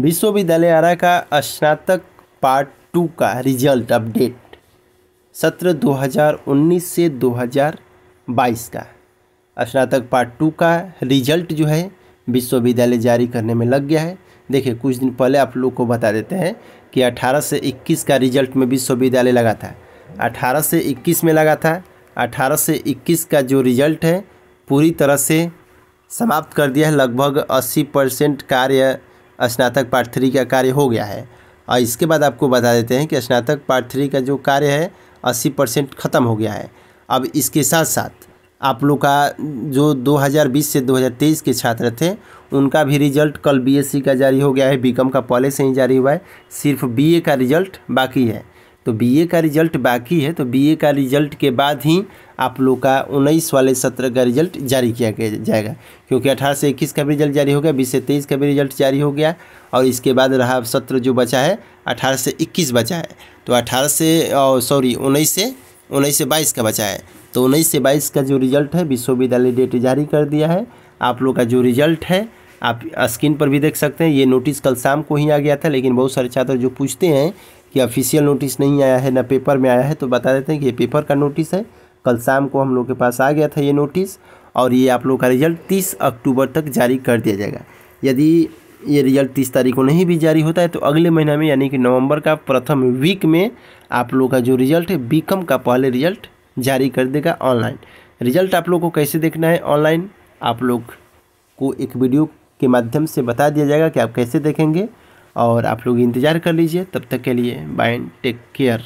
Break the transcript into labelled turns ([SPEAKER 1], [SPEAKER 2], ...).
[SPEAKER 1] विश्वविद्यालय आरा का स्नातक पार्ट टू का रिज़ल्ट अपडेट, सत्र 2019 से 2022 का। स्नातक पार्ट टू का रिज़ल्ट जो है, विश्वविद्यालय जारी करने में लग गया है। देखिए, कुछ दिन पहले आप लोग को बता देते हैं कि 18 से 21 का रिज़ल्ट में विश्वविद्यालय लगा था। 18 से 21 में लगा था। 18 से 21 का जो रिज़ल्ट है, पूरी तरह से समाप्त कर दिया है। लगभग 80 परसेंट कार्य स्नातक पार्ट थ्री का कार्य हो गया है। और इसके बाद आपको बता देते हैं कि स्नातक पार्ट थ्री का जो कार्य है 80 परसेंट ख़त्म हो गया है। अब इसके साथ साथ आप लोग का जो 2020 से 2023 के छात्र थे, उनका भी रिज़ल्ट कल बीएससी का जारी हो गया है। बीकॉम का पहले से ही जारी हुआ है। सिर्फ़ बीए का रिज़ल्ट बाकी है। तो बीए का रिज़ल्ट बाकी है तो बीए का रिज़ल्ट के बाद ही आप लोग का उन्नीस वाले सत्र का रिज़ल्ट जारी किया जाएगा। क्योंकि अठारह से इक्कीस का भी रिज़ल्ट जारी हो गया, बीस से तेईस का भी रिज़ल्ट जारी हो गया, और इसके बाद रहा सत्र जो बचा है, अठारह से इक्कीस बचा है। तो अठारह से सॉरी उन्नीस से उन्नीस से बाईस का बचा है। तो उन्नीस से बाईस का जो रिज़ल्ट है, विश्वविद्यालय डेट जारी कर दिया है। आप लोग का जो रिज़ल्ट है, आप स्क्रीन पर भी देख सकते हैं, ये नोटिस कल शाम को ही आ गया था, लेकिन बहुत सारे छात्र जो पूछते हैं कि ऑफिशियल नोटिस नहीं आया है, ना पेपर में आया है तो बता देते हैं कि ये पेपर का नोटिस है। कल शाम को हम लोग के पास आ गया था ये नोटिस और ये आप लोग का रिज़ल्ट तीस अक्टूबर तक जारी कर दिया जाएगा। यदि ये रिज़ल्ट तीस तारीख को नहीं भी जारी होता है तो अगले महीना में, यानी कि नवंबर का प्रथम वीक में, आप लोग का जो रिज़ल्ट है बीकम का पहले रिज़ल्ट जारी कर देगा ऑनलाइन रिज़ल्ट आप लोग को कैसे देखना है ऑनलाइन आप लोग को एक वीडियो के माध्यम से बता दिया जाएगा कि आप कैसे देखेंगे। और आप लोग इंतज़ार कर लीजिए। तब तक के लिए बाय टेक केयर